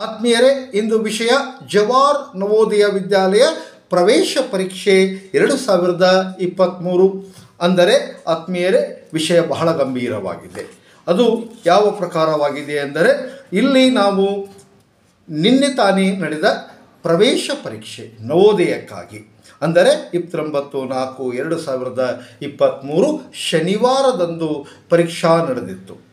ಆತ್ಮೀಯರೇ, ಇಂದು ವಿಷಯ ಜವಾರ್ ನವೋದಯ ವಿದ್ಯಾಲಯ ಪ್ರವೇಶ ಪರೀಕ್ಷೆ ಎರಡು ಸಾವಿರದ ಇಪ್ಪತ್ತ್ಮೂರು ಅಂದರೆ, ಆತ್ಮೀಯರೇ, ವಿಷಯ ಬಹಳ ಗಂಭೀರವಾಗಿದೆ. ಅದು ಯಾವ ಪ್ರಕಾರವಾಗಿದೆ ಅಂದರೆ, ಇಲ್ಲಿ ನಾವು ನಿನ್ನೆ ತಾನೇ ನಡೆದ ಪ್ರವೇಶ ಪರೀಕ್ಷೆ ನವೋದಯಕ್ಕಾಗಿ. ಅಂದರೆ, ಇಪ್ಪತ್ತೊಂಬತ್ತು ನಾಲ್ಕು ಎರಡು ಸಾವಿರದ ಇಪ್ಪತ್ತ್ಮೂರು ಶನಿವಾರದಂದು ಪರೀಕ್ಷಾ ನಡೆದಿತ್ತು.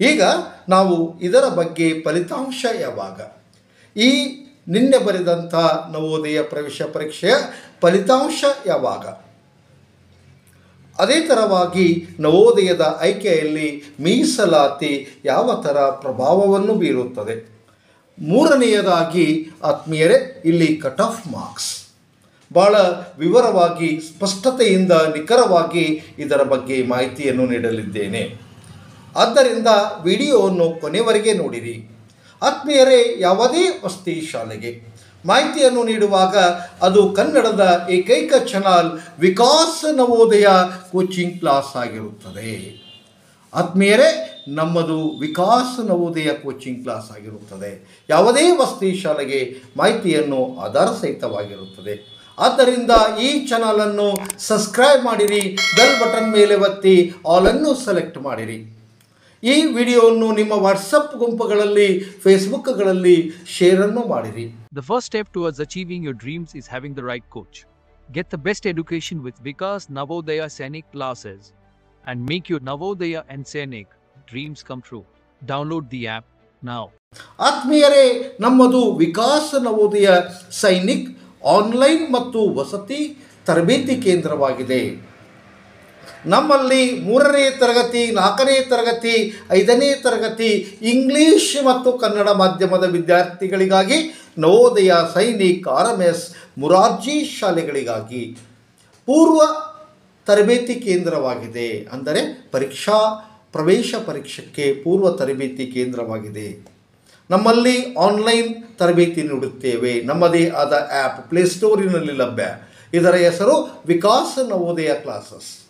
ಈಗ ನಾವು ಇದರ ಬಗ್ಗೆ ಫಲಿತಾಂಶ ಯಾವಾಗ? ಈ ನಿನ್ನೆ ಬರೆದಂಥ ನವೋದಯ ಪ್ರವೇಶ ಪರೀಕ್ಷೆಯ ಫಲಿತಾಂಶ ಯಾವಾಗ? ಅದೇ ಥರವಾಗಿ ನವೋದಯದ ಆಯ್ಕೆಯಲ್ಲಿ ಮೀಸಲಾತಿ ಯಾವ ಥರ ಪ್ರಭಾವವನ್ನು ಬೀರುತ್ತದೆ? ಮೂರನೆಯದಾಗಿ ಆತ್ಮೀಯರೇ, ಇಲ್ಲಿ ಕಟ್ ಆಫ್ ಮಾರ್ಕ್ಸ್. ಭಾಳ ವಿವರವಾಗಿ, ಸ್ಪಷ್ಟತೆಯಿಂದ ನಿಖರವಾಗಿ ಇದರ ಬಗ್ಗೆ ಮಾಹಿತಿಯನ್ನು ನೀಡಲಿದ್ದೇನೆ. ಆದ್ದರಿಂದ ವಿಡಿಯೋವನ್ನು ಕೊನೆವರೆಗೆ ನೋಡಿರಿ. ಆತ್ಮೀಯರೇ, ಯಾವುದೇ ವಸ್ತಿ ಶಾಲೆಗೆ ಮಾಹಿತಿಯನ್ನು ನೀಡುವಾಗ ಅದು ಕನ್ನಡದ ಏಕೈಕ channel Vikasa Navodaya coaching class ಆಗಿರುತ್ತದೆ. ಆತ್ಮೀಯರೇ, ನಮ್ಮದು ವಿಕಾಸ ನವೋದಯ ಕೋಚಿಂಗ್ ಕ್ಲಾಸ್ ಆಗಿರುತ್ತದೆ. ಯಾವುದೇ ವಸ್ತಿ ಶಾಲೆಗೆ ಮಾಹಿತಿಯನ್ನು ಆಧಾರ ಸಹಿತವಾಗಿರುತ್ತದೆ ಆದ್ದರಿಂದ ಈ ಚಾನಲನ್ನು ಸಬ್ಸ್ಕ್ರೈಬ್ ಮಾಡಿರಿ, ಬೆಲ್ ಬಟನ್ ಮೇಲೆ ಒತ್ತಿ ಆಲನ್ನು ಸೆಲೆಕ್ಟ್ ಮಾಡಿರಿ. ಈ ವಿಡಿಯೋವನ್ನು ನಿಮ್ಮ ವಾಟ್ಸಪ್ ಗುಂಪುಗಳಲ್ಲಿ ಫೇಸ್ಬುಕ್ಗಳಲ್ಲಿ ಶೇರನ್ನು ಮಾಡಿರಿ. The first step towards achieving your dreams is having the right coach get the best education with Vikas Navodaya Sainik classes and make your Navodaya and Sainik dreams come true download the app ನಾವು ಆತ್ಮೀಯರೇ ನಮ್ಮದು ವಿಕಾಸ Navodaya Sainik online ಮತ್ತು ವಸತಿ ತರಬೇತಿ ಕೇಂದ್ರವಾಗಿದೆ. ನಮ್ಮಲ್ಲಿ ಮೂರನೇ ತರಗತಿ, ನಾಲ್ಕನೇ ತರಗತಿ, ಐದನೇ ತರಗತಿ ಇಂಗ್ಲಿಷ್ ಮತ್ತು ಕನ್ನಡ ಮಾಧ್ಯಮದ ವಿದ್ಯಾರ್ಥಿಗಳಿಗಾಗಿ Navodaya Sainik R M S Morarji ಶಾಲೆಗಳಿಗಾಗಿ ಪೂರ್ವ ತರಬೇತಿ ಕೇಂದ್ರವಾಗಿದೆ. ಅಂದರೆ ಪರೀಕ್ಷಾ ಪ್ರವೇಶ ಪರೀಕ್ಷೆಗೆ ಪೂರ್ವ ತರಬೇತಿ ಕೇಂದ್ರವಾಗಿದೆ. ನಮ್ಮಲ್ಲಿ ಆನ್ಲೈನ್ ತರಬೇತಿ ನೀಡುತ್ತೇವೆ. ನಮ್ಮದೇ ಆದ ಆ್ಯಪ್ ಪ್ಲೇಸ್ಟೋರಿನಲ್ಲಿ ಲಭ್ಯ. ಇದರ ಹೆಸರು ವಿಕಾಸ್ ನವೋದಯ ಕ್ಲಾಸಸ್.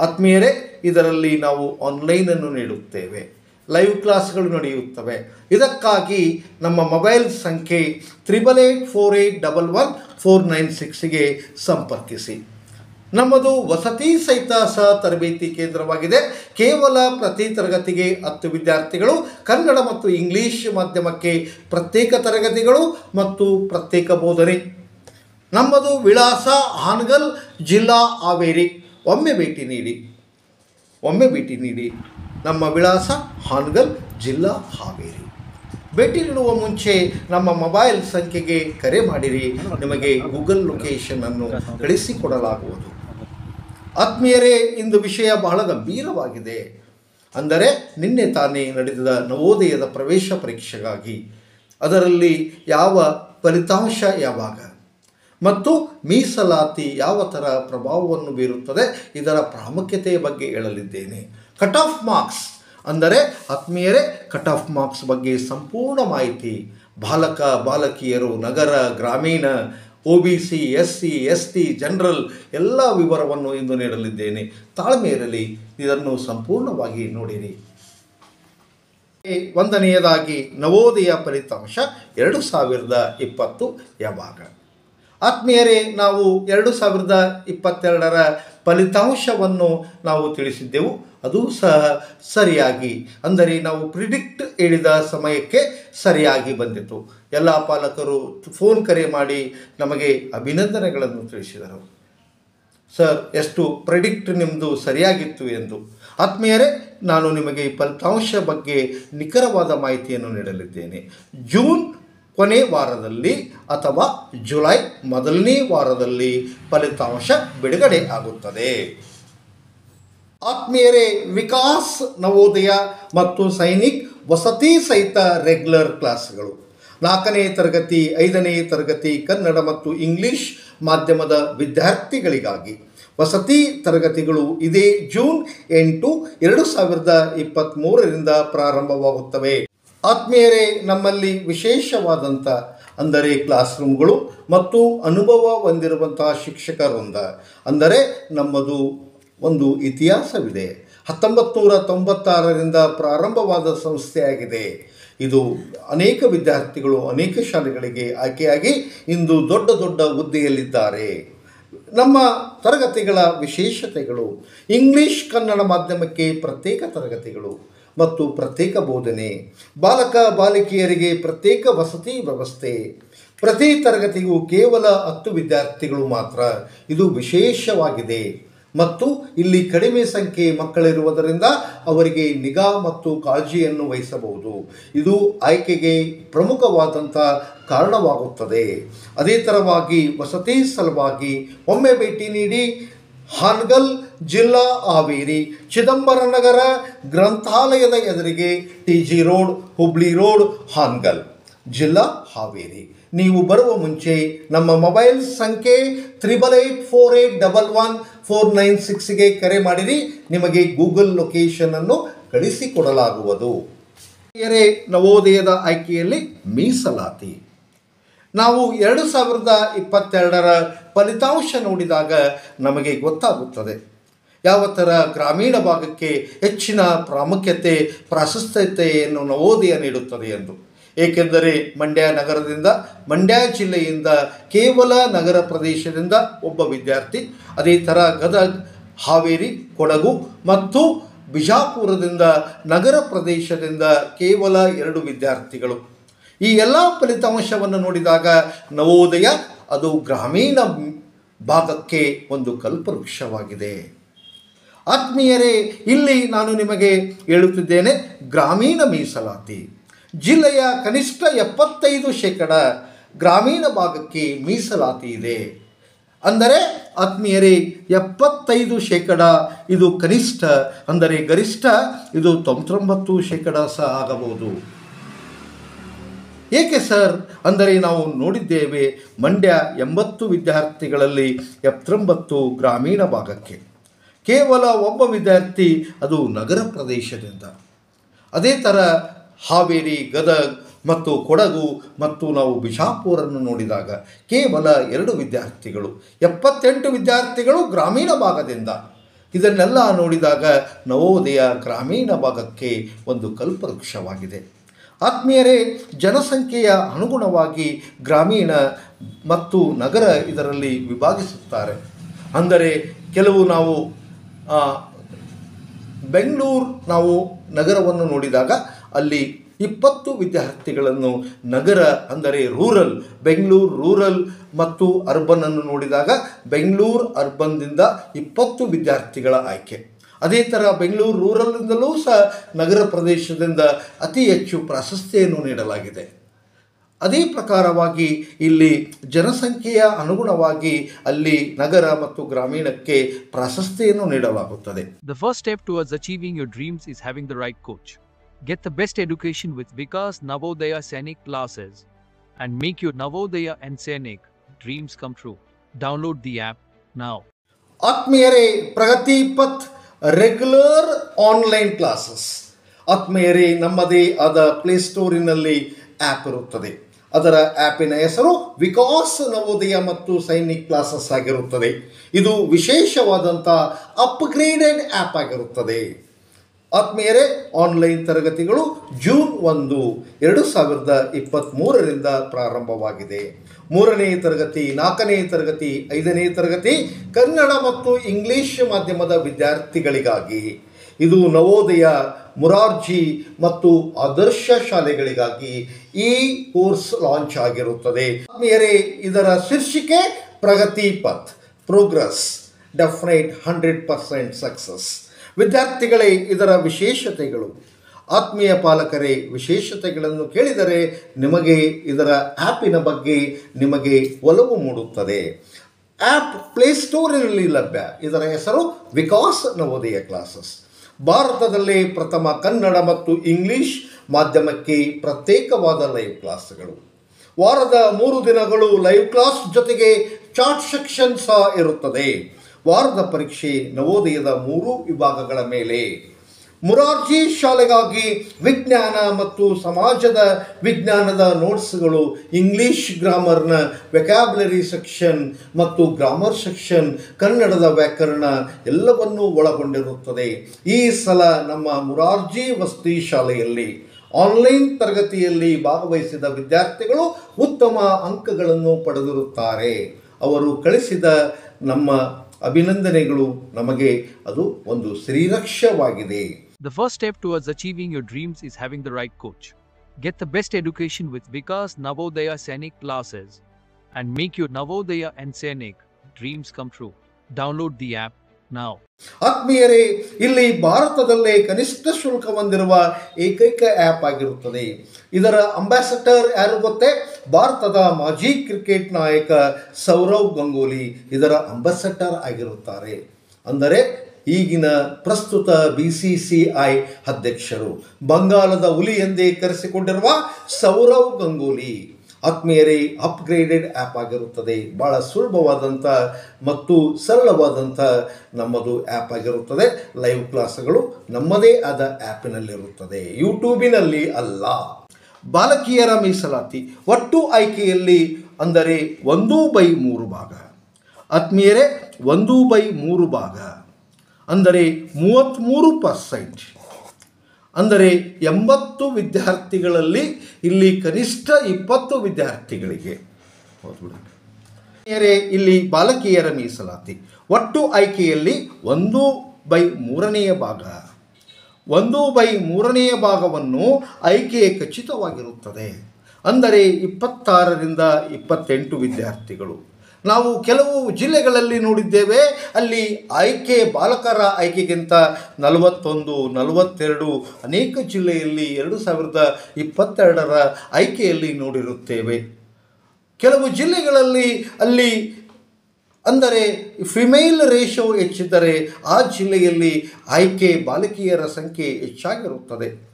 ಆತ್ಮೀಯರೇ, ಇದರಲ್ಲಿ ನಾವು ಆನ್ಲೈನನ್ನು ನೀಡುತ್ತೇವೆ. ಲೈವ್ ಕ್ಲಾಸ್ಗಳು ನಡೆಯುತ್ತವೆ. ಇದಕ್ಕಾಗಿ ನಮ್ಮ ಮೊಬೈಲ್ ಸಂಖ್ಯೆ triple eight four eight double one four nine ಸಿಕ್ಸ್ಗೆ ಸಂಪರ್ಕಿಸಿ. ನಮ್ಮದು ವಸತಿ ಸಹಿತ ಸಹ ತರಬೇತಿ ಕೇಂದ್ರವಾಗಿದೆ. ಕೇವಲ ಪ್ರತಿ ತರಗತಿಗೆ ಹತ್ತು ವಿದ್ಯಾರ್ಥಿಗಳು, ಕನ್ನಡ ಮತ್ತು ಇಂಗ್ಲಿಷ್ ಮಾಧ್ಯಮಕ್ಕೆ ಪ್ರತ್ಯೇಕ ತರಗತಿಗಳು ಮತ್ತು ಪ್ರತ್ಯೇಕ ಬೋಧನೆ. ನಮ್ಮದು ವಿಳಾಸ ಹಾನಗಲ್, ಜಿಲ್ಲಾ ಹಾವೇರಿ. ಒಮ್ಮೆ ಭೇಟಿ ನೀಡಿ, ಒಮ್ಮೆ ಭೇಟಿ ನೀಡಿ ನಮ್ಮ ವಿಳಾಸ ಹಾನಗಲ್ ಜಿಲ್ಲಾ ಹಾವೇರಿ. ಭೇಟಿ ನೀಡುವ ಮುಂಚೆ ನಮ್ಮ ಮೊಬೈಲ್ ಸಂಖ್ಯೆಗೆ ಕರೆ ಮಾಡಿರಿ. ನಿಮಗೆ ಗೂಗಲ್ ಲೊಕೇಶನನ್ನು ಕಳಿಸಿಕೊಡಲಾಗುವುದು. ಆತ್ಮೀಯರೇ, ಇಂದು ವಿಷಯ ಬಹಳ ಗಂಭೀರವಾಗಿದೆ. ಅಂದರೆ ನಿನ್ನೆ ತಾನೇ ನಡೆದ ನವೋದಯದ ಪ್ರವೇಶ ಪರೀಕ್ಷೆಗಾಗಿ. ಅದರಲ್ಲಿ ಯಾವ ಫಲಿತಾಂಶ ಯಾವಾಗ? ಮತ್ತು ಮೀಸಲಾತಿ ಯಾವ ಥರ ಪ್ರಭಾವವನ್ನು ಬೀರುತ್ತದೆ ಇದರ ಪ್ರಾಮುಖ್ಯತೆಯ ಬಗ್ಗೆ ಹೇಳಲಿದ್ದೇನೆ. ಕಟ್ ಆಫ್ ಮಾರ್ಕ್ಸ್ ಅಂದರೆ ಆತ್ಮೀಯರೇ ಕಟ್ ಆಫ್ ಮಾರ್ಕ್ಸ್ ಬಗ್ಗೆ ಸಂಪೂರ್ಣ ಮಾಹಿತಿ. ಬಾಲಕ, ಬಾಲಕಿಯರು, ನಗರ, ಗ್ರಾಮೀಣ O B C S C S T general ಎಲ್ಲ ವಿವರವನ್ನು ಇಂದು ನೀಡಲಿದ್ದೇನೆ. ತಾಳ್ಮೆ ಇರಲಿ ಇದನ್ನು ಸಂಪೂರ್ಣವಾಗಿ ನೋಡಿರಿ. ಒಂದನೆಯದಾಗಿ ನವೋದಯ ಫಲಿತಾಂಶ ಎರಡು ಸಾವಿರದ ಇಪ್ಪತ್ತು ಯಾವಾಗ? ಆತ್ಮೀಯರೇ, ನಾವು ಎರಡು ಸಾವಿರದ ಇಪ್ಪತ್ತೆರಡರ ಫಲಿತಾಂಶವನ್ನು ನಾವು ತಿಳಿಸಿದ್ದೆವು. ಅದು ಸಹ ಸರಿಯಾಗಿ, ಅಂದರೆ ನಾವು ಪ್ರಿಡಿಕ್ಟ್ ಹೇಳಿದ ಸಮಯಕ್ಕೆ ಸರಿಯಾಗಿ ಬಂದಿತು. ಎಲ್ಲ ಪಾಲಕರು ಫೋನ್ ಕರೆ ಮಾಡಿ ನಮಗೆ ಅಭಿನಂದನೆಗಳನ್ನು ತಿಳಿಸಿದರು. ಸರ್, ಎಷ್ಟು ಪ್ರಿಡಿಕ್ಟ್ ನಿಮ್ಮದು ಸರಿಯಾಗಿತ್ತು ಎಂದು. ಆತ್ಮೀಯರೇ, ನಾನು ನಿಮಗೆ ಈ ಫಲಿತಾಂಶ ಬಗ್ಗೆ ನಿಖರವಾದ ಮಾಹಿತಿಯನ್ನು ನೀಡಲಿದ್ದೇನೆ. ಜೂನ್ ಕೊನೆ ವಾರದಲ್ಲಿ ಅಥವಾ ಜುಲೈ ಮೊದಲನೇ ವಾರದಲ್ಲಿ ಫಲಿತಾಂಶ ಬಿಡುಗಡೆ ಆಗುತ್ತದೆ. ಆತ್ಮೀಯರೇ, ವಿಕಾಸ್ ನವೋದಯ ಮತ್ತು ಸೈನಿಕ್ ವಸತಿ ಸಹಿತ ರೆಗ್ಯುಲರ್ ಕ್ಲಾಸ್ಗಳು. ನಾಲ್ಕನೇ ತರಗತಿ, ಐದನೇ ತರಗತಿ ಕನ್ನಡ ಮತ್ತು ಇಂಗ್ಲಿಷ್ ಮಾಧ್ಯಮದ ವಿದ್ಯಾರ್ಥಿಗಳಿಗಾಗಿ. ವಸತಿ ತರಗತಿಗಳು ಇದೇ ಜೂನ್ ಎಂಟು, ಎರಡು ಸಾವಿರದ ಇಪ್ಪತ್ತ್ಮೂರರಿಂದ ಪ್ರಾರಂಭವಾಗುತ್ತವೆ. ಆತ್ಮೀಯರೇ, ನಮ್ಮಲ್ಲಿ ವಿಶೇಷವಾದಂಥ ಅಂದರೆ ಕ್ಲಾಸ್ ರೂಮ್ಗಳು ಮತ್ತು ಅನುಭವ ಹೊಂದಿರುವಂತಹ ಶಿಕ್ಷಕರೊಂದ. ಅಂದರೆ ನಮ್ಮದು ಒಂದು ಇತಿಹಾಸವಿದೆ. ಹತ್ತೊಂಬತ್ತು ನೂರ ತೊಂಬತ್ತಾರರಿಂದ ಪ್ರಾರಂಭವಾದ ಸಂಸ್ಥೆಯಾಗಿದೆ. ಇದು ಅನೇಕ ವಿದ್ಯಾರ್ಥಿಗಳು, ಅನೇಕ ಶಾಲೆಗಳಿಗೆ ಆಯ್ಕೆಯಾಗಿ ಇಂದು ದೊಡ್ಡ ದೊಡ್ಡ ಹುದ್ದೆಯಲ್ಲಿದ್ದಾರೆ. ನಮ್ಮ ತರಗತಿಗಳ ವಿಶೇಷತೆಗಳು, ಇಂಗ್ಲಿಷ್ ಕನ್ನಡ ಮಾಧ್ಯಮಕ್ಕೆ ಪ್ರತ್ಯೇಕ ತರಗತಿಗಳು ಮತ್ತು ಪ್ರತ್ಯೇಕ ಬೋಧನೆ. ಬಾಲಕ, ಬಾಲಕಿಯರಿಗೆ ಪ್ರತ್ಯೇಕ ವಸತಿ ವ್ಯವಸ್ಥೆ. ಪ್ರತಿ ತರಗತಿಗೂ ಕೇವಲ ಹತ್ತು ವಿದ್ಯಾರ್ಥಿಗಳು ಮಾತ್ರ. ಇದು ವಿಶೇಷವಾಗಿದೆ. ಮತ್ತು ಇಲ್ಲಿ ಕಡಿಮೆ ಸಂಖ್ಯೆ ಮಕ್ಕಳಿರುವುದರಿಂದ ಅವರಿಗೆ ನಿಗಾ ಮತ್ತು ಕಾಳಜಿಯನ್ನು ವಹಿಸಬಹುದು. ಇದು ಆಯ್ಕೆಗೆ ಪ್ರಮುಖವಾದಂಥ ಕಾರಣವಾಗುತ್ತದೆ. ಅದೇ ಥರವಾಗಿ ವಸತಿ ಸಲುವಾಗಿ ಒಮ್ಮೆ ಭೇಟಿ ನೀಡಿ ಹಾನಗಲ್ ಜಿಲ್ಲಾ ಹಾವೇರಿ, ಚಿದಂಬರನಗರ ಗ್ರಂಥಾಲಯದ ಎದುರಿಗೆ T G road, Hubli road, Hanagal, ಜಿಲ್ಲಾ ಹಾವೇರಿ. ನೀವು ಬರುವ ಮುಂಚೆ ನಮ್ಮ ಮೊಬೈಲ್ ಸಂಖ್ಯೆ triple eight four eight double one four nine ಸಿಕ್ಸ್ಗೆ ಕರೆ ಮಾಡಿರಿ. ನಿಮಗೆ ಗೂಗಲ್ ಲೊಕೇಶನನ್ನು ಕಳಿಸಿಕೊಡಲಾಗುವುದು. ನವೋದಯದ ಆಯ್ಕೆಯಲ್ಲಿ ಮೀಸಲಾತಿ. ನಾವು ಎರಡು ಸಾವಿರದ ಇಪ್ಪತ್ತೆರಡರ ಫಲಿತಾಂಶ ನೋಡಿದಾಗ ನಮಗೆ ಗೊತ್ತಾಗುತ್ತದೆ. ಯಾವ ಥರ ಗ್ರಾಮೀಣ ಭಾಗಕ್ಕೆ ಹೆಚ್ಚಿನ ಪ್ರಾಮುಖ್ಯತೆ ಪ್ರಾಶಸ್ತ್ಯತೆಯನ್ನು ನವೋದಯ ನೀಡುತ್ತದೆ ಎಂದು. ಏಕೆಂದರೆ ಮಂಡ್ಯ ನಗರದಿಂದ, ಮಂಡ್ಯ ಜಿಲ್ಲೆಯಿಂದ, ಕೇವಲ ನಗರ ಪ್ರದೇಶದಿಂದ ಒಬ್ಬ ವಿದ್ಯಾರ್ಥಿ, ಅದೇ ಥರ ಗದಗ್, ಹಾವೇರಿ, ಕೊಡಗು ಮತ್ತು ಬಿಜಾಪುರದಿಂದ ನಗರ ಪ್ರದೇಶದಿಂದ ಕೇವಲ ಎರಡು ವಿದ್ಯಾರ್ಥಿಗಳು. ಈ ಎಲ್ಲ ಫಲಿತಾಂಶವನ್ನು ನೋಡಿದಾಗ ನವೋದಯ, ಅದು ಗ್ರಾಮೀಣ ಭಾಗಕ್ಕೆ ಒಂದು ಕಲ್ಪವೃಕ್ಷವಾಗಿದೆ. ಆತ್ಮೀಯರೇ, ಇಲ್ಲಿ ನಾನು ನಿಮಗೆ ಹೇಳುತ್ತಿದ್ದೇನೆ, ಗ್ರಾಮೀಣ ಮೀಸಲಾತಿ. ಜಿಲ್ಲೆಯ ಕನಿಷ್ಠ ಎಪ್ಪತ್ತೈದು ಶೇಕಡ ಗ್ರಾಮೀಣ ಭಾಗಕ್ಕೆ ಮೀಸಲಾತಿ ಇದೆ. ಅಂದರೆ, ಆತ್ಮೀಯರೇ, ಎಪ್ಪತ್ತೈದು ಶೇಕಡ ಇದು ಕನಿಷ್ಠ, ಅಂದರೆ ಗರಿಷ್ಠ ಇದು ತೊಂಬತ್ತೊಂಬತ್ತು ಶೇಕಡ ಸಹ ಆಗಬಹುದು. ಏಕೆ ಸರ್? ಅಂದರೆ ನಾವು ನೋಡಿದ್ದೇವೆ ಮಂಡ್ಯ ಎಂಬತ್ತು ವಿದ್ಯಾರ್ಥಿಗಳಲ್ಲಿ ಎಪ್ಪತ್ತೊಂಬತ್ತು ಗ್ರಾಮೀಣ ಭಾಗಕ್ಕೆ. ಕೇವಲ ಒಬ್ಬ ವಿದ್ಯಾರ್ಥಿ, ಅದು ನಗರ ಪ್ರದೇಶದಿಂದ. ಅದೇ ಥರ ಹಾವೇರಿ, ಗದಗ್ ಮತ್ತು ಕೊಡಗು ಮತ್ತು ನಾವು ಬಿಜಾಪುರನ್ನು ನೋಡಿದಾಗ ಕೇವಲ ಎರಡು ವಿದ್ಯಾರ್ಥಿಗಳು, ಎಪ್ಪತ್ತೆಂಟು ವಿದ್ಯಾರ್ಥಿಗಳು ಗ್ರಾಮೀಣ ಭಾಗದಿಂದ. ಇದನ್ನೆಲ್ಲ ನೋಡಿದಾಗ ನವೋದಯ ಗ್ರಾಮೀಣ ಭಾಗಕ್ಕೆ ಒಂದು ಕಲ್ಪವೃಕ್ಷವಾಗಿದೆ. ಆತ್ಮೀಯರೇ, ಜನಸಂಖ್ಯೆಯ ಅನುಗುಣವಾಗಿ ಗ್ರಾಮೀಣ ಮತ್ತು ನಗರ ಇದರಲ್ಲಿ ವಿಭಾಗಿಸುತ್ತಾರೆ. ಅಂದರೆ ಕೆಲವು ನಾವು ಬೆಂಗಳೂರು ನಾವು ನಗರವನ್ನು ನೋಡಿದಾಗ ಅಲ್ಲಿ ಇಪ್ಪತ್ತು ವಿದ್ಯಾರ್ಥಿಗಳನ್ನು ನಗರ ಅಂದರೆ ರೂರಲ್, ಬೆಂಗಳೂರು ರೂರಲ್ ಮತ್ತು ಅರ್ಬನನ್ನು ನೋಡಿದಾಗ ಬೆಂಗಳೂರು ಅರ್ಬನ್ದಿಂದ ಇಪ್ಪತ್ತು ವಿದ್ಯಾರ್ಥಿಗಳ ಆಯ್ಕೆ. ಅದೇ ಥರ ಬೆಂಗಳೂರು ರೂರಲ್ನಿಂದಲೂ ಸಹ ನಗರ ಪ್ರದೇಶದಿಂದ ಅತಿ ಹೆಚ್ಚು ಪ್ರಾಶಸ್ತ್ಯವನ್ನು ನೀಡಲಾಗಿದೆ. ಅದೇ ಪ್ರಕಾರವಾಗಿ ಇಲ್ಲಿ ಜನಸಂಖ್ಯೆಯ ಅನುಗುಣವಾಗಿ ಅಲ್ಲಿ ನಗರ ಮತ್ತು ಗ್ರಾಮೀಣಕ್ಕೆ ಪ್ರಾಶಸ್ತ್ಯವನ್ನು ನೀಡಲಾಗುತ್ತದೆ. The first step towards achieving your dreams is having the right coach get the best education with Vikas Navodaya Sainik classes and make your Navodaya and Sainik dreams come true download the app ನಾವು ಆತ್ಮೀಯರೇ Pragati Path regular online classes ಆತ್ಮೀಯರೇ, ನಮ್ಮದೇ ಆದ ಪ್ಲೇಸ್ಟೋರಿನಲ್ಲಿ app ಇರುತ್ತದೆ. ಅದರ ಆ್ಯಪಿನ ಹೆಸರು ವಿಕಾಸ್ ನವೋದಯ ಮತ್ತು Sainik classes ಆಗಿರುತ್ತದೆ. ಇದು ವಿಶೇಷವಾದಂಥ ಅಪ್ಗ್ರೇಡೆಡ್ ಆ್ಯಪ್ ಆಗಿರುತ್ತದೆ. ಆತ್ಮೀಯರೇ ಆನ್ಲೈನ್ ತರಗತಿಗಳು ಜೂನ್ ಒಂದು, ಎರಡು ಸಾವಿರದ ಇಪ್ಪತ್ತ್ಮೂರರಿಂದ ಪ್ರಾರಂಭವಾಗಿದೆ. ಮೂರನೇ ತರಗತಿ, ನಾಲ್ಕನೇ ತರಗತಿ, ಐದನೇ ತರಗತಿ ಕನ್ನಡ ಮತ್ತು ಇಂಗ್ಲಿಷ್ ಮಾಧ್ಯಮದ ವಿದ್ಯಾರ್ಥಿಗಳಿಗಾಗಿ. ಇದು ನವೋದಯ, ಮುರಾರ್ಜಿ ಮತ್ತು ಆದರ್ಶ ಶಾಲೆಗಳಿಗಾಗಿ ಈ ಕೋರ್ಸ್ ಲಾಂಚ್ ಆಗಿರುತ್ತದೆ. ಆತ್ಮೀಯರೇ, ಇದರ ಶೀರ್ಷಿಕೆ Pragati Path, progress, definite hundred percent success. ವಿದ್ಯಾರ್ಥಿಗಳೇ ಇದರ ವಿಶೇಷತೆಗಳು. ಆತ್ಮೀಯ ಪಾಲಕರೇ, ವಿಶೇಷತೆಗಳನ್ನು ಕೇಳಿದರೆ ನಿಮಗೆ ಇದರ ಆ್ಯಪಿನ ಬಗ್ಗೆ ನಿಮಗೆ ಒಲವು ಮೂಡುತ್ತದೆ. ಆ್ಯಪ್ ಪ್ಲೇಸ್ಟೋರಿನಲ್ಲಿ ಲಭ್ಯ. ಇದರ ಹೆಸರು ವಿಕಾಸ್ ನವೋದಯ ಕ್ಲಾಸಸ್. ಭಾರತದಲ್ಲೇ ಪ್ರಥಮ ಕನ್ನಡ ಮತ್ತು ಇಂಗ್ಲಿಷ್ ಮಾಧ್ಯಮಕ್ಕೆ ಪ್ರತ್ಯೇಕವಾದ ಲೈವ್ ಕ್ಲಾಸ್ಗಳು. ವಾರದ ಮೂರು ದಿನಗಳು ಲೈವ್ ಕ್ಲಾಸ್ ಜೊತೆಗೆ ಚಾಟ್ ಸೆಕ್ಷನ್ ಸಹ ಇರುತ್ತದೆ. ವಾರದ ಪರೀಕ್ಷೆ ನವೋದಯದ ಮೂರು ವಿಭಾಗಗಳ ಮೇಲೆ. ಮುರಾರ್ಜಿ ಶಾಲೆಗಾಗಿ ವಿಜ್ಞಾನ ಮತ್ತು ಸಮಾಜದ ವಿಜ್ಞಾನದ ನೋಟ್ಸ್ಗಳು, ಇಂಗ್ಲಿಷ್ ಗ್ರಾಮರ್ನ ವೆಕ್ಯಾಬ್ಲರಿ ಸೆಕ್ಷನ್ ಮತ್ತು ಗ್ರಾಮರ್ ಸೆಕ್ಷನ್ ಕನ್ನಡದ ವ್ಯಾಕರಣ ಎಲ್ಲವನ್ನೂ ಒಳಗೊಂಡಿರುತ್ತದೆ. ಈ ಸಲ ನಮ್ಮ ಮುರಾರ್ಜಿ ವಸತಿ ಶಾಲೆಯಲ್ಲಿ ಆನ್ಲೈನ್ ತರಗತಿಯಲ್ಲಿ ಭಾಗವಹಿಸಿದ ವಿದ್ಯಾರ್ಥಿಗಳು ಉತ್ತಮ ಅಂಕಗಳನ್ನು ಪಡೆದಿರುತ್ತಾರೆ. ಅವರು ಕಳಿಸಿದ ನಮ್ಮ ಅಭಿನಂದನೆಗಳು. ನಮಗೆ ಅದು ಒಂದು ಶ್ರೀರಕ್ಷವಾಗಿದೆ. The first step towards achieving your dreams is having the right coach get the best education with Vikas Navodaya Sainik classes and make your Navodaya and Sainik dreams come true download the app now. ಆತ್ಮೀಯರೇ, ಇಲ್ಲಿ ಭಾರತದಲ್ಲೇ ಕನಿಷ್ಠ ಶುಲ್ಕ ಹೊಂದಿರುವ ಏಕೈಕ app ಆಗಿರುತ್ತದೆ. ಇದರ ambassador ಯಾರು ಗೊತ್ತೇ? ಭಾರತದ ಮಾಜಿ ಕ್ರಿಕೆಟ್ ನಾಯಕ ಸೌರವ್ ಗಂಗೂಲಿ ಇದರ ಅಂಬಾಸಡರ್ ಆಗಿರುತ್ತಾರೆ. ಅಂದರೆ, ಈಗಿನ ಪ್ರಸ್ತುತ ಬಿ ಸಿ ಸಿ ಐ ಅಧ್ಯಕ್ಷರು. ಬಂಗಾಲದ ಹುಲಿ ಎಂದೇ ಕರೆಸಿಕೊಂಡಿರುವ ಸೌರವ್ ಗಂಗೂಲಿ. ಆತ್ಮೀಯರೇ ಅಪ್ಗ್ರೇಡೆಡ್ ಆ್ಯಪ್ ಆಗಿರುತ್ತದೆ. ಭಾಳ ಸುಲಭವಾದಂಥ ಮತ್ತು ಸರಳವಾದಂಥ ನಮ್ಮದು ಆ್ಯಪ್ ಆಗಿರುತ್ತದೆ. ಲೈವ್ ಕ್ಲಾಸ್ಗಳು ನಮ್ಮದೇ ಆದ ಆ್ಯಪಿನಲ್ಲಿರುತ್ತದೆ ಯೂಟ್ಯೂಬಿನಲ್ಲಿ ಅಲ್ಲ. ಬಾಲಕಿಯರ ಮೀಸಲಾತಿ ಒಟ್ಟು ಆಯ್ಕೆಯಲ್ಲಿ ಅಂದರೆ ಒಂದು ಬೈ ಮೂರು ಭಾಗ. ಆತ್ಮೀಯರೇ, ಒಂದು ಬೈ ಮೂರು ಭಾಗ. ಅಂದರೆ ಮೂವತ್ತ್ಮೂರು ಪರ್ಸೆಂಟ್ ಅಂದರೆ ಎಂಬತ್ತು ವಿದ್ಯಾರ್ಥಿಗಳಲ್ಲಿ ಇಲ್ಲಿ ಕನಿಷ್ಠ ಇಪ್ಪತ್ತು ವಿದ್ಯಾರ್ಥಿಗಳಿಗೆ. ಹೌದು ಇಲ್ಲಿ ಬಾಲಕಿಯರ ಮೀಸಲಾತಿ. ಒಟ್ಟು ಆಯ್ಕೆಯಲ್ಲಿ ಒಂದು ಬೈ ಮೂರನೆಯ ಭಾಗ. ಒಂದು ಬೈ ಮೂರನೆಯ ಭಾಗವನ್ನು ಆಯ್ಕೆ ಖಚಿತವಾಗಿರುತ್ತದೆ. ಅಂದರೆ ಇಪ್ಪತ್ತಾರರಿಂದ ಇಪ್ಪತ್ತೆಂಟು ವಿದ್ಯಾರ್ಥಿಗಳು. ನಾವು ಕೆಲವು ಜಿಲ್ಲೆಗಳಲ್ಲಿ ನೋಡಿದ್ದೇವೆ. ಅಲ್ಲಿ ಆಯ್ಕೆ ಬಾಲಕರ ಆಯ್ಕೆಗಿಂತ ನಲವತ್ತೊಂದು, ನಲವತ್ತೆರಡು ಅನೇಕ ಜಿಲ್ಲೆಯಲ್ಲಿ ಎರಡು ಸಾವಿರದ ಇಪ್ಪತ್ತೆರಡರ ಆಯ್ಕೆಯಲ್ಲಿ ನೋಡಿರುತ್ತೇವೆ. ಕೆಲವು ಜಿಲ್ಲೆಗಳಲ್ಲಿ ಅಲ್ಲಿ ಅಂದರೆ ಫಿಮೇಲ್ ರೇಷೋ ಹೆಚ್ಚಿದ್ದರೆ ಆ ಜಿಲ್ಲೆಯಲ್ಲಿ ಆಯ್ಕೆ ಬಾಲಕಿಯರ ಸಂಖ್ಯೆ ಹೆಚ್ಚಾಗಿರುತ್ತದೆ.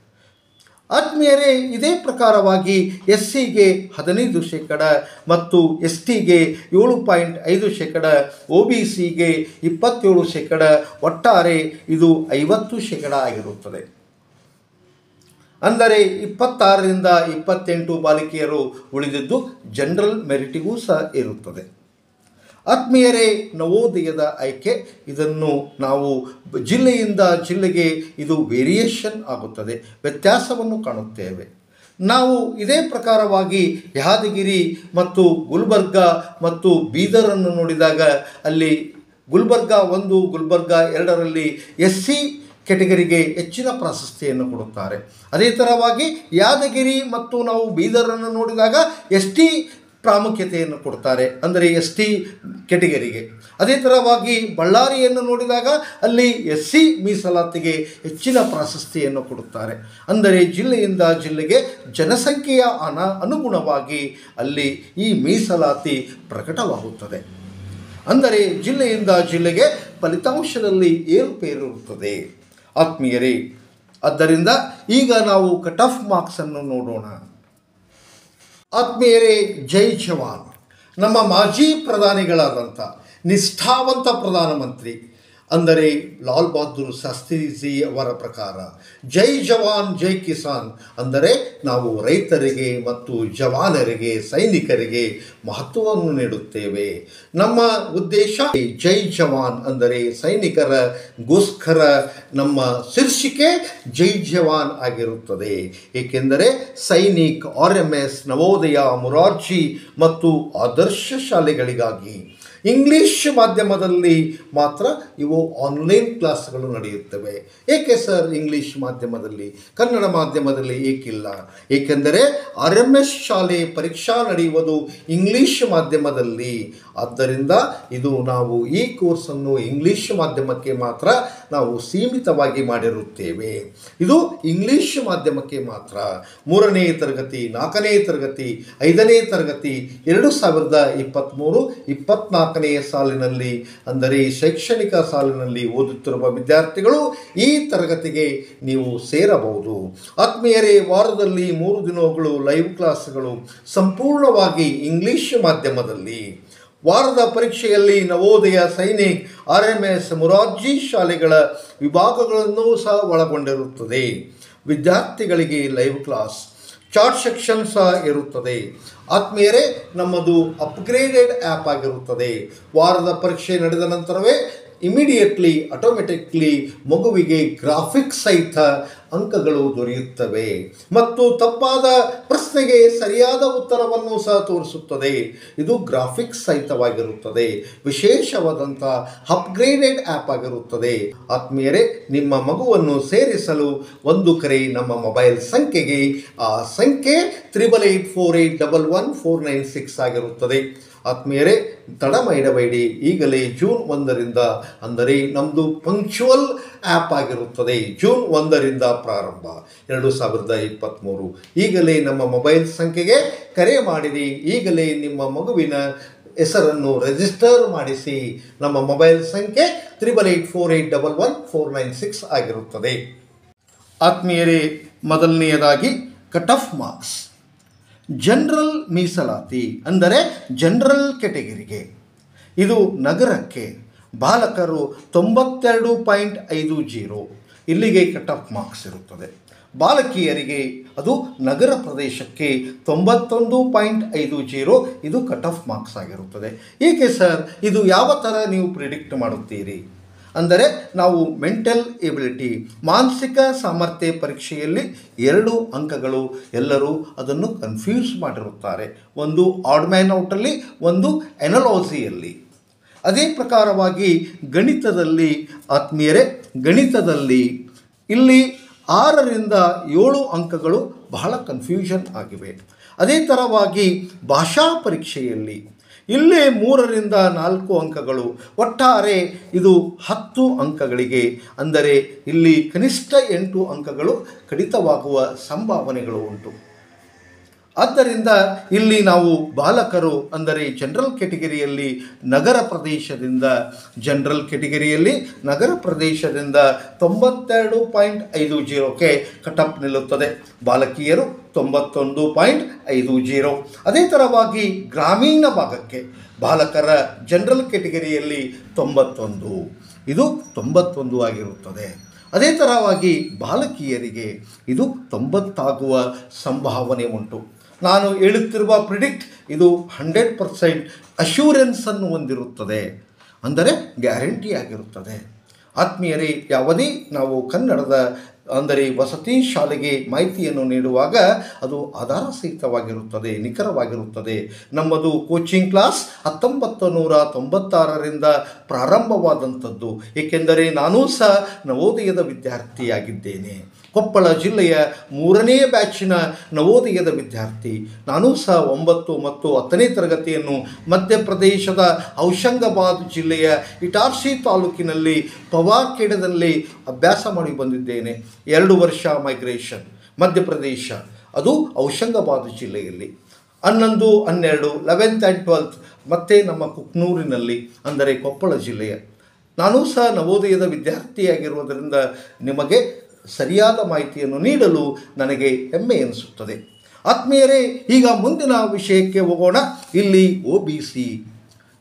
ಆತ್ಮೀಯರೇ, ಇದೇ ಪ್ರಕಾರವಾಗಿ ಎಸ್ ಸಿಗೆ ಹದಿನೈದು ಶೇಕಡ ಮತ್ತು ಎಸ್ ಟಿಗೆ ಏಳು ಪಾಯಿಂಟ್ ಐದು ಶೇಕಡ ಒ ಬಿ ಸಿಗೆ ಇಪ್ಪತ್ತೇಳು ಶೇಕಡ, ಒಟ್ಟಾರೆ ಇದು ಐವತ್ತು ಶೇಕಡ ಆಗಿರುತ್ತದೆ. ಅಂದರೆ ಇಪ್ಪತ್ತಾರರಿಂದ ಇಪ್ಪತ್ತೆಂಟು ಬಾಲಕಿಯರು ಉಳಿದಿದ್ದು, ಜನರಲ್ ಮೆರಿಟಿಗೂ ಸಹ ಇರುತ್ತದೆ. ಆತ್ಮೀಯರೇ, ನವೋದಯದ ಆಯ್ಕೆ. ಇದನ್ನು ನಾವು ಜಿಲ್ಲೆಯಿಂದ ಜಿಲ್ಲೆಗೆ ಇದು ವೇರಿಯೇಷನ್ ಆಗುತ್ತದೆ. ವ್ಯತ್ಯಾಸವನ್ನು ಕಾಣುತ್ತೇವೆ. ನಾವು ಇದೇ ಪ್ರಕಾರವಾಗಿ ಯಾದಗಿರಿ ಮತ್ತು ಗುಲ್ಬರ್ಗ ಮತ್ತು ಬೀದರನ್ನು ನೋಡಿದಾಗ ಅಲ್ಲಿ ಗುಲ್ಬರ್ಗ ಒಂದು, ಗುಲ್ಬರ್ಗ ಎರಡರಲ್ಲಿ ಎಸ್ ಸಿ ಕೆಟಗರಿಗೆ ಹೆಚ್ಚಿನ ಪ್ರಾಶಸ್ತ್ಯವನ್ನು ಕೊಡುತ್ತಾರೆ. ಅದೇ ಥರವಾಗಿ ಯಾದಗಿರಿ ಮತ್ತು ನಾವು ಬೀದರನ್ನು ನೋಡಿದಾಗ ಎಸ್ ಟಿ ಪ್ರಾಮುಖ್ಯತೆಯನ್ನು ಕೊಡ್ತಾರೆ ಅಂದರೆ ಎಸ್ ಟಿ ಕೆಟಗರಿಗೆ ಅದೇ ಥರವಾಗಿ ಬಳ್ಳಾರಿಯನ್ನು ನೋಡಿದಾಗ ಅಲ್ಲಿ ಎಸ್ ಸಿ ಮೀಸಲಾತಿಗೆ ಹೆಚ್ಚಿನ ಪ್ರಾಶಸ್ತ್ಯವನ್ನು ಕೊಡುತ್ತಾರೆ. ಅಂದರೆ ಜಿಲ್ಲೆಯಿಂದ ಜಿಲ್ಲೆಗೆ ಜನಸಂಖ್ಯೆಯ ಅನ ಅನುಗುಣವಾಗಿ ಅಲ್ಲಿ ಈ ಮೀಸಲಾತಿ ಪ್ರಕಟವಾಗುತ್ತದೆ. ಅಂದರೆ ಜಿಲ್ಲೆಯಿಂದ ಜಿಲ್ಲೆಗೆ ಫಲಿತಾಂಶದಲ್ಲಿ ಏರುಪೇರಿರುತ್ತದೆ. ಆತ್ಮೀಯರೇ, ಆದ್ದರಿಂದ ಈಗ ನಾವು ಕಟ್ ಆಫ್ ಮಾರ್ಕ್ಸನ್ನು ನೋಡೋಣ. ಆತ್ಮೀಯರೇ ಜೈ ಜವಾನ್. ನಮ್ಮ ಮಾಜಿ ಪ್ರಧಾನಿಗಳಾದಂಥ ನಿಷ್ಠಾವಂತ ಪ್ರಧಾನಮಂತ್ರಿ ಅಂದರೆ ಲಾಲ್ ಬಹದ್ದೂರ್ ಶಾಸ್ತ್ರೀಜಿ ಅವರ ಪ್ರಕಾರ, ಜೈ ಜವಾನ್, ಜೈ ಕಿಸಾನ್ ಅಂದರೆ ನಾವು ರೈತರಿಗೆ ಮತ್ತು ಜವಾನರಿಗೆ, ಸೈನಿಕರಿಗೆ ಮಹತ್ವವನ್ನು ನೀಡುತ್ತೇವೆ. ನಮ್ಮ ಉದ್ದೇಶ ಜೈ ಜವಾನ್ ಅಂದರೆ ಸೈನಿಕರ ಗೋಸ್ಕರ ನಮ್ಮ ಶೀರ್ಷಿಕೆ ಜೈ ಜವಾನ್ ಆಗಿರುತ್ತದೆ. ಏಕೆಂದರೆ Sainik, R M S, Navodaya, Morarji ಮತ್ತು ಆದರ್ಶ ಶಾಲೆಗಳಿಗಾಗಿ ಇಂಗ್ಲಿಷ್ ಮಾಧ್ಯಮದಲ್ಲಿ ಮಾತ್ರ ಇವು ಆನ್ಲೈನ್ ಕ್ಲಾಸ್ಗಳು ನಡೆಯುತ್ತವೆ. ಏಕೆ ಸರ್ ಇಂಗ್ಲಿಷ್ ಮಾಧ್ಯಮದಲ್ಲಿ, ಕನ್ನಡ ಮಾಧ್ಯಮದಲ್ಲಿ ಏಕಿಲ್ಲ? ಏಕೆಂದರೆ ಆರ್ ಎಂ ಎಸ್ ಶಾಲೆ ಪರೀಕ್ಷಾ ನಡೆಯುವುದು ಇಂಗ್ಲಿಷ್ ಮಾಧ್ಯಮದಲ್ಲಿ. ಆದ್ದರಿಂದ ಇದು ನಾವು ಈ ಕೋರ್ಸನ್ನು ಇಂಗ್ಲಿಷ್ ಮಾಧ್ಯಮಕ್ಕೆ ಮಾತ್ರ ನಾವು ಸೀಮಿತವಾಗಿ ಮಾಡಿರುತ್ತೇವೆ. ಇದು ಇಂಗ್ಲಿಷ್ ಮಾಧ್ಯಮಕ್ಕೆ ಮಾತ್ರ. ಮೂರನೇ ತರಗತಿ, ನಾಲ್ಕನೇ ತರಗತಿ, ಐದನೇ ತರಗತಿ, ಎರಡು ಸಾವಿರದ ಇಪ್ಪತ್ತ್ಮೂರು ಇಪ್ಪತ್ನಾಲ್ಕನೆಯ ಸಾಲಿನಲ್ಲಿ, ಅಂದರೆ ಶೈಕ್ಷಣಿಕ ಸಾಲಿನಲ್ಲಿ ಓದುತ್ತಿರುವ ವಿದ್ಯಾರ್ಥಿಗಳು ಈ ತರಗತಿಗೆ ನೀವು ಸೇರಬಹುದು. ಆತ್ಮೀಯರೇ, ವಾರದಲ್ಲಿ ಮೂರು ದಿನಗಳು ಲೈವ್ ಕ್ಲಾಸ್ಗಳು ಸಂಪೂರ್ಣವಾಗಿ ಇಂಗ್ಲಿಷ್ ಮಾಧ್ಯಮದಲ್ಲಿ. ವಾರದ ಪರೀಕ್ಷೆಯಲ್ಲಿ Navodaya Sainik R M S Morarji ಶಾಲೆಗಳ ವಿಭಾಗಗಳನ್ನು ಸಹ ಒಳಗೊಂಡಿರುತ್ತದೆ. ವಿದ್ಯಾರ್ಥಿಗಳಿಗೆ ಲೈವ್ ಕ್ಲಾಸ್ ಚಾರ್ಟ್ ಸೆಕ್ಷನ್ ಸಹ ಇರುತ್ತದೆ. ಆತ್ಮೀಯರೇ, ನಮ್ಮದು ಅಪ್ಗ್ರೇಡೆಡ್ ಆ್ಯಪ್ ಆಗಿರುತ್ತದೆ. ವಾರದ ಪರೀಕ್ಷೆ ನಡೆದ ನಂತರವೇ ಇಮಿಡಿಯೇಟ್ಲಿ ಆಟೋಮೆಟಿಕ್ಲಿ ಮಗುವಿಗೆ ಗ್ರಾಫಿಕ್ಸ್ ಸಹಿತ ಅಂಕಗಳು ದೊರೆಯುತ್ತವೆ. ಮತ್ತು ತಪ್ಪಾದ ಪ್ರಶ್ನೆಗೆ ಸರಿಯಾದ ಉತ್ತರವನ್ನು ಸಹ ತೋರಿಸುತ್ತದೆ. ಇದು ಗ್ರಾಫಿಕ್ಸ್ ಸಹಿತವಾಗಿರುತ್ತದೆ. ವಿಶೇಷವಾದಂಥ ಅಪ್ಗ್ರೇಡೆಡ್ ಆ್ಯಪ್ ಆಗಿರುತ್ತದೆ. ಆತ್ಮೀಯರೇ, ನಿಮ್ಮ ಮಗುವನ್ನು ಸೇರಿಸಲು ಒಂದು ಕರೆ ನಮ್ಮ ಮೊಬೈಲ್ ಸಂಖ್ಯೆಗೆ ಆ ಸಂಖ್ಯೆ triple eight four eight double one four nine six ಆಗಿರುತ್ತದೆ. ಆತ್ಮೀಯರೇ ತಡ ಮಾಡಬೇಡಿ ಈಗಲೇ ಜೂನ್ ಒಂದರಿಂದ, ಅಂದರೆ ನಮ್ಮದು ಪಂಕ್ಚುವಲ್ ಆ್ಯಪ್ ಆಗಿರುತ್ತದೆ. ಜೂನ್ ಒಂದರಿಂದ ಪ್ರಾರಂಭ. ಎರಡು ಸಾವಿರದ ಇಪ್ಪತ್ತ್ಮೂರು ಈಗಲೇ ನಮ್ಮ ಮೊಬೈಲ್ ಸಂಖ್ಯೆಗೆ ಕರೆ ಮಾಡಿರಿ. ಈಗಲೇ ನಿಮ್ಮ ಮಗುವಿನ ಹೆಸರನ್ನು ರಿಜಿಸ್ಟರ್ ಮಾಡಿಸಿ. ನಮ್ಮ ಮೊಬೈಲ್ ಸಂಖ್ಯೆ triple eight four eight double one four nine six ಆಗಿರುತ್ತದೆ. ಆತ್ಮೀಯರೇ, ಮೊದಲನೆಯದಾಗಿ ಕಟ್ ಆಫ್ ಮಾರ್ಕ್ಸ್ ಜನರಲ್ ಮೀಸಲಾತಿ ಅಂದರೆ ಜನರಲ್ ಕೆಟಗರಿಗೆ ಇದು ನಗರಕ್ಕೆ ಬಾಲಕರು ತೊಂಬತ್ತೆರಡು ಪಾಯಿಂಟ್ ಐದು ಜೀರೋ ಇಲ್ಲಿಗೆ ಕಟ್ ಆಫ್ ಮಾರ್ಕ್ಸ್ ಇರುತ್ತದೆ. ಬಾಲಕಿಯರಿಗೆ ಅದು ನಗರ ಪ್ರದೇಶಕ್ಕೆ ತೊಂಬತ್ತೊಂದು ಪಾಯಿಂಟ್ ಐದು ಜೀರೋ ಇದು ಕಟ್ ಆಫ್ ಮಾರ್ಕ್ಸ್ ಆಗಿರುತ್ತದೆ. ಏಕೆ ಸರ್? ಇದು ಯಾವ ಥರ ನೀವು ಪ್ರಿಡಿಕ್ಟ್ ಮಾಡುತ್ತೀರಿ? ಅಂದರೆ ನಾವು ಮೆಂಟಲ್ ಎಬಿಲಿಟಿ ಮಾನಸಿಕ ಸಾಮರ್ಥ್ಯ ಪರೀಕ್ಷೆಯಲ್ಲಿ ಎರಡು ಅಂಕಗಳು ಎಲ್ಲರೂ ಅದನ್ನು ಕನ್ಫ್ಯೂಸ್ ಮಾಡಿರುತ್ತಾರೆ. ಒಂದು ಆಡ್ಮ್ಯಾನ್ ಔಟಲ್ಲಿ ಒಂದು ಎನಲಾಜಿಯಲ್ಲಿ ಅದೇ ಪ್ರಕಾರವಾಗಿ ಗಣಿತದಲ್ಲಿ ಆತ್ಮೀಯರೇ, ಗಣಿತದಲ್ಲಿ ಇಲ್ಲಿ ಆರರಿಂದ ಏಳು ಅಂಕಗಳು ಬಹಳ ಕನ್ಫ್ಯೂಷನ್ ಆಗಿವೆ. ಅದೇ ಥರವಾಗಿ ಭಾಷಾ ಪರೀಕ್ಷೆಯಲ್ಲಿ ಇಲ್ಲೇ ಮೂರರಿಂದ ನಾಲ್ಕು ಅಂಕಗಳು. ಒಟ್ಟಾರೆ ಇದು ಹತ್ತು ಅಂಕಗಳಿಗೆ. ಅಂದರೆ ಇಲ್ಲಿ ಕನಿಷ್ಠ ಎಂಟು ಅಂಕಗಳು ಕಡಿತವಾಗುವ ಸಂಭಾವನೆಗಳು ಉಂಟು. ಆದ್ದರಿಂದ ಇಲ್ಲಿ ನಾವು ಬಾಲಕರು ಅಂದರೆ ಜನರಲ್ ಕೆಟಗರಿಯಲ್ಲಿ ನಗರ ಪ್ರದೇಶದಿಂದ, ಜನರಲ್ ಕೆಟಗರಿಯಲ್ಲಿ ನಗರ ಪ್ರದೇಶದಿಂದ ತೊಂಬತ್ತೆರಡು ಪಾಯಿಂಟ್ ಐದು ಜೀರೋಕ್ಕೆ ಕಟಪ್ ನಿಲ್ಲುತ್ತದೆ. ಬಾಲಕಿಯರು ತೊಂಬತ್ತೊಂದು ಪಾಯಿಂಟ್ ಐದು ಜೀರೋ. ಅದೇ ಥರವಾಗಿ ಗ್ರಾಮೀಣ ಭಾಗಕ್ಕೆ ಬಾಲಕರ ಜನರಲ್ ಕೆಟಗರಿಯಲ್ಲಿ ತೊಂಬತ್ತೊಂದು. ಇದು ತೊಂಬತ್ತೊಂದು ಆಗಿರುತ್ತದೆ. ಅದೇ ಥರವಾಗಿ ಬಾಲಕಿಯರಿಗೆ ಇದು ತೊಂಬತ್ತಾಗುವ ಸಂಭಾವನೆ ಉಂಟು. ನಾನು ಹೇಳುತ್ತಿರುವ ಪ್ರಿಡಿಕ್ಟ್ ಇದು ಹಂಡ್ರೆಡ್ ಪರ್ಸೆಂಟ್ ಅಶ್ಯೂರೆನ್ಸನ್ನು ಹೊಂದಿರುತ್ತದೆ. ಅಂದರೆ ಗ್ಯಾರಂಟಿ ಆಗಿರುತ್ತದೆ. ಆತ್ಮೀಯರೇ ಯಾವುದೇ ನಾವು ಕನ್ನಡದ, ಅಂದರೆ ವಸತಿ ಶಾಲೆಗೆ ಮಾಹಿತಿಯನ್ನು ನೀಡುವಾಗ ಅದು ಆಧಾರ ಸಹಿತವಾಗಿರುತ್ತದೆ ನಿಖರವಾಗಿರುತ್ತದೆ. ನಮ್ಮದು ಕೋಚಿಂಗ್ ಕ್ಲಾಸ್ ಹತ್ತೊಂಬತ್ತು ನೂರ ತೊಂಬತ್ತಾರರಿಂದ ಪ್ರಾರಂಭವಾದಂಥದ್ದು. ಏಕೆಂದರೆ ನಾನೂ ಸಹ ನವೋದಯದ ವಿದ್ಯಾರ್ಥಿಯಾಗಿದ್ದೇನೆ. ಕೊಪ್ಪಳ ಜಿಲ್ಲೆಯ ಮೂರನೇ ಬ್ಯಾಚಿನ ನವೋದಯದ ವಿದ್ಯಾರ್ಥಿ. ನಾನು ಸಹ ಒಂಬತ್ತು ಮತ್ತು ಹತ್ತನೇ ತರಗತಿಯನ್ನು ಮಧ್ಯಪ್ರದೇಶದ ಔಷಂಗಾಬಾದ್ ಜಿಲ್ಲೆಯ ಇಟಾರ್ಸಿ ತಾಲೂಕಿನಲ್ಲಿ ಪವಾಖೇಡದಲ್ಲಿ ಅಭ್ಯಾಸ ಮಾಡಿ ಬಂದಿದ್ದೇನೆ. ಎರಡು ವರ್ಷ ಮೈಗ್ರೇಷನ್ ಮಧ್ಯಪ್ರದೇಶ, ಅದು ಔಷಂಗಾಬಾದ್ ಜಿಲ್ಲೆಯಲ್ಲಿ. ಹನ್ನೊಂದು, ಹನ್ನೆರಡು ಲೆವೆಂತ್ ಆ್ಯಂಡ್ ಟ್ವೆಲ್ತ್ ಮತ್ತು ನಮ್ಮ ಕುಕ್ನೂರಿನಲ್ಲಿ, ಅಂದರೆ ಕೊಪ್ಪಳ ಜಿಲ್ಲೆಯ. ನಾನು ಸಹ ನವೋದಯದ ವಿದ್ಯಾರ್ಥಿಯಾಗಿರುವುದರಿಂದ ನಿಮಗೆ ಸರಿಯಾದ ಮಾಹಿತಿಯನ್ನು ನೀಡಲು ನನಗೆ ಹೆಮ್ಮೆ ಎನಿಸುತ್ತದೆ. ಆತ್ಮೀಯರೇ, ಈಗ ಮುಂದಿನ ವಿಷಯಕ್ಕೆ ಹೋಗೋಣ. ಇಲ್ಲಿ O B C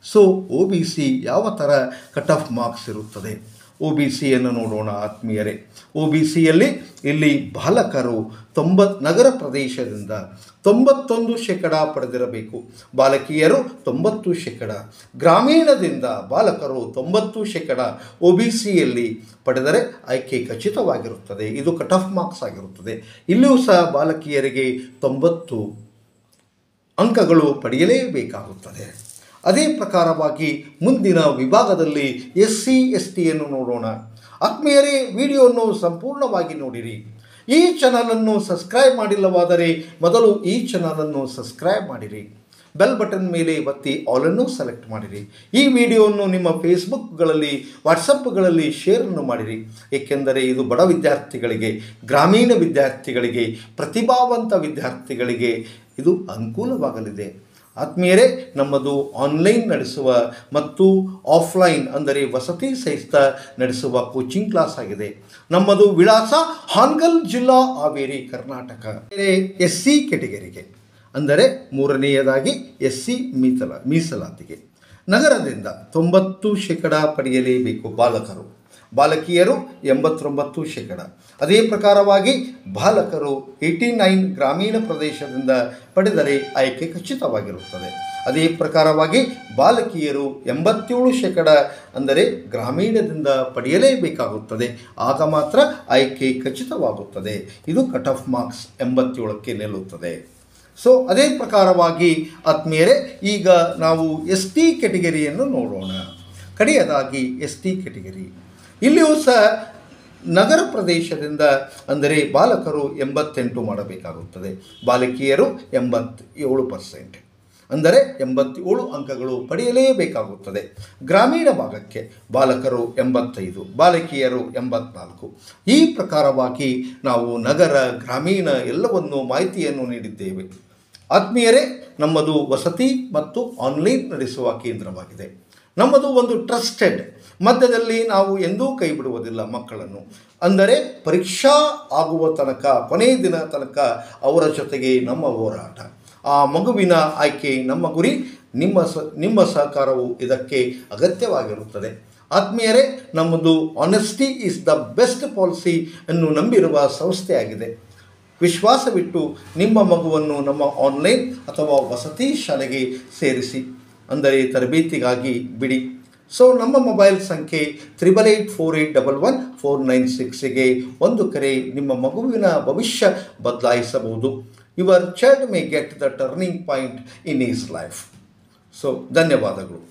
so O B C ಯಾವ ಥರ ಕಟ್ ಆಫ್ ಮಾರ್ಕ್ಸ್ ಇರುತ್ತದೆ? ಒ ಬಿ ಸಿಯನ್ನು ನೋಡೋಣ, ಆತ್ಮೀಯರೇ. ಒ ಬಿ ಸಿಯಲ್ಲಿ ಇಲ್ಲಿ ಬಾಲಕರು ತೊಂಬತ್ ನಗರ ಪ್ರದೇಶದಿಂದ ತೊಂಬತ್ತೊಂದು ಶೇಕಡ ಪಡೆದಿರಬೇಕು. ಬಾಲಕಿಯರು ತೊಂಬತ್ತು ಶೇಕಡ, ಗ್ರಾಮೀಣದಿಂದ ಬಾಲಕರು ತೊಂಬತ್ತು ಶೇಕಡ ಒ ಬಿ ಸಿಯಲ್ಲಿ ಪಡೆದರೆ ಆಯ್ಕೆ ಖಚಿತವಾಗಿರುತ್ತದೆ. ಇದು ಕಟ್ ಆಫ್ ಮಾರ್ಕ್ಸ್ ಆಗಿರುತ್ತದೆ. ಇಲ್ಲಿಯೂ ಸಹ ಬಾಲಕಿಯರಿಗೆ ತೊಂಬತ್ತು ಅಂಕಗಳು ಪಡೆಯಲೇಬೇಕಾಗುತ್ತದೆ. ಅದೇ ಪ್ರಕಾರವಾಗಿ ಮುಂದಿನ ವಿಭಾಗದಲ್ಲಿ ಎಸ್ ಸಿ ಎಸ್ ಟಿಯನ್ನು ನೋಡೋಣ. ಆತ್ಮೀಯರೇ, ವಿಡಿಯೋವನ್ನು ಸಂಪೂರ್ಣವಾಗಿ ನೋಡಿರಿ. ಈ ಚಾನಲನ್ನು ಸಬ್ಸ್ಕ್ರೈಬ್ ಮಾಡಿಲ್ಲವಾದರೆ ಮೊದಲು ಈ ಚಾನಲನ್ನು ಸಬ್ಸ್ಕ್ರೈಬ್ ಮಾಡಿರಿ. ಬೆಲ್ ಬಟನ್ ಮೇಲೆ ಒತ್ತಿ ಆಲನ್ನು ಸೆಲೆಕ್ಟ್ ಮಾಡಿರಿ. ಈ ವಿಡಿಯೋವನ್ನು ನಿಮ್ಮ ಫೇಸ್ಬುಕ್ಗಳಲ್ಲಿ, ವಾಟ್ಸಪ್ಗಳಲ್ಲಿ ಶೇರನ್ನು ಮಾಡಿರಿ. ಏಕೆಂದರೆ ಇದು ಬಡ ವಿದ್ಯಾರ್ಥಿಗಳಿಗೆ, ಗ್ರಾಮೀಣ ವಿದ್ಯಾರ್ಥಿಗಳಿಗೆ, ಪ್ರತಿಭಾವಂತ ವಿದ್ಯಾರ್ಥಿಗಳಿಗೆ ಇದು ಅನುಕೂಲವಾಗಲಿದೆ. ಆತ್ಮೀಯರೇ, ನಮ್ಮದು ಆನ್ಲೈನ್ ನಡೆಸುವ ಮತ್ತು ಆಫ್ಲೈನ್ ಅಂದರೆ ವಸತಿ ಸಹಿತ ನಡೆಸುವ ಕೋಚಿಂಗ್ ಕ್ಲಾಸ್ ಆಗಿದೆ. ನಮ್ಮದು ವಿಳಾಸ ಹಾನ್ಗಲ್ ಜಿಲ್ಲಾ ಹಾವೇರಿ, ಕರ್ನಾಟಕ. ಎಸ್ ಸಿ ಕೆಟಗರಿಗೆ ಅಂದರೆ ಮೂರನೆಯದಾಗಿ ಎಸ್ ಸಿ ಮೀಸಲ ಮೀಸಲಾತಿಗೆ. ನಗರದಿಂದ ತೊಂಬತ್ತು ಶೇಕಡ ಪಡೆಯಲೇಬೇಕು ಬಾಲಕರು. ಬಾಲಕಿಯರು ಎಂಬತ್ತೊಂಬತ್ತು ಶೇಕಡ. ಅದೇ ಪ್ರಕಾರವಾಗಿ ಬಾಲಕರು ಏಯ್ಟಿ ನೈನ್ ಗ್ರಾಮೀಣ ಪ್ರದೇಶದಿಂದ ಪಡೆದರೆ ಆಯ್ಕೆ ಖಚಿತವಾಗಿರುತ್ತದೆ. ಅದೇ ಪ್ರಕಾರವಾಗಿ ಬಾಲಕಿಯರು ಎಂಬತ್ತೇಳು ಶೇಕಡ ಅಂದರೆ ಗ್ರಾಮೀಣದಿಂದ ಪಡೆಯಲೇಬೇಕಾಗುತ್ತದೆ. ಆಗ ಮಾತ್ರ ಆಯ್ಕೆ ಖಚಿತವಾಗುತ್ತದೆ. ಇದು ಕಟ್ ಆಫ್ ಮಾರ್ಕ್ಸ್ ಎಂಬತ್ತೇಳಕ್ಕೆ ನಿಲ್ಲುತ್ತದೆ. ಸೊ, ಅದೇ ಪ್ರಕಾರವಾಗಿ ಆತ್ಮೀಯರೇ, ಈಗ ನಾವು ಎಸ್ ಟಿ ಕೆಟಗರಿಯನ್ನು ನೋಡೋಣ. ಕಡೆಯದಾಗಿ ಎಸ್ ಟಿ ಕೆಟಗರಿ ಇಲ್ಲಿಯೂ ಸಹ ನಗರ ಪ್ರದೇಶದಿಂದ ಅಂದರೆ ಬಾಲಕರು ಎಂಬತ್ತೆಂಟು ಮಾಡಬೇಕಾಗುತ್ತದೆ. ಬಾಲಕಿಯರು ಎಂಬತ್ತೇಳು ಪರ್ಸೆಂಟ್. ಅಂದರೆ ಎಂಬತ್ತೇಳು ಅಂಕಗಳು ಪಡೆಯಲೇಬೇಕಾಗುತ್ತದೆ. ಗ್ರಾಮೀಣ ಭಾಗಕ್ಕೆ ಬಾಲಕರು ಎಂಬತ್ತೈದು, ಬಾಲಕಿಯರು ಎಂಬತ್ನಾಲ್ಕು. ಈ ಪ್ರಕಾರವಾಗಿ ನಾವು ನಗರ, ಗ್ರಾಮೀಣ ಎಲ್ಲವನ್ನು ಮಾಹಿತಿಯನ್ನು ನೀಡಿದ್ದೇವೆ. ಆತ್ಮೀಯರೇ, ನಮ್ಮದು ವಸತಿ ಮತ್ತು ಆನ್ಲೈನ್ ನಡೆಸುವ ಕೇಂದ್ರವಾಗಿದೆ. ನಮ್ಮದು ಒಂದು ಟ್ರಸ್ಟೆಡ್ ಮಧ್ಯದಲ್ಲಿ ನಾವು ಎಂದೂ ಕೈ ಬಿಡುವುದಿಲ್ಲ ಮಕ್ಕಳನ್ನು. ಅಂದರೆ ಪರೀಕ್ಷಾ ಆಗುವ ತನಕ, ಕೊನೆಯ ದಿನ ತನಕ ಅವರ ಜೊತೆಗೆ ನಮ್ಮ ಹೋರಾಟ. ಆ ಮಗುವಿನ ಆಯ್ಕೆ, ನಮ್ಮ ಗುರಿ, ನಿಮ್ಮ ಸ, ನಿಮ್ಮ ಸಹಕಾರವು ಇದಕ್ಕೆ ಅಗತ್ಯವಾಗಿರುತ್ತದೆ. ಆತ್ಮೀಯರೇ, ನಮ್ಮದು honesty is the best policy ಅನ್ನು ನಂಬಿರುವ ಸಂಸ್ಥೆಯಾಗಿದೆ. ವಿಶ್ವಾಸವಿಟ್ಟು ನಿಮ್ಮ ಮಗುವನ್ನು ನಮ್ಮ ಆನ್ಲೈನ್ ಅಥವಾ ವಸತಿ ಶಾಲೆಗೆ ಸೇರಿಸಿ. ಅಂದರೆ ತರಬೇತಿಗಾಗಿ ಬಿಡಿ. ಸೊ ನಮ್ಮ ಮೊಬೈಲ್ ಸಂಖ್ಯೆ triple eight four eight double one four nine ಸಿಕ್ಸಿಗೆ ಒಂದು ಕರೆ ನಿಮ್ಮ ಮಗುವಿನ ಭವಿಷ್ಯ ಬದಲಾಯಿಸಬಹುದು. Your child may get the turning point in his life so ಧನ್ಯವಾದಗಳು.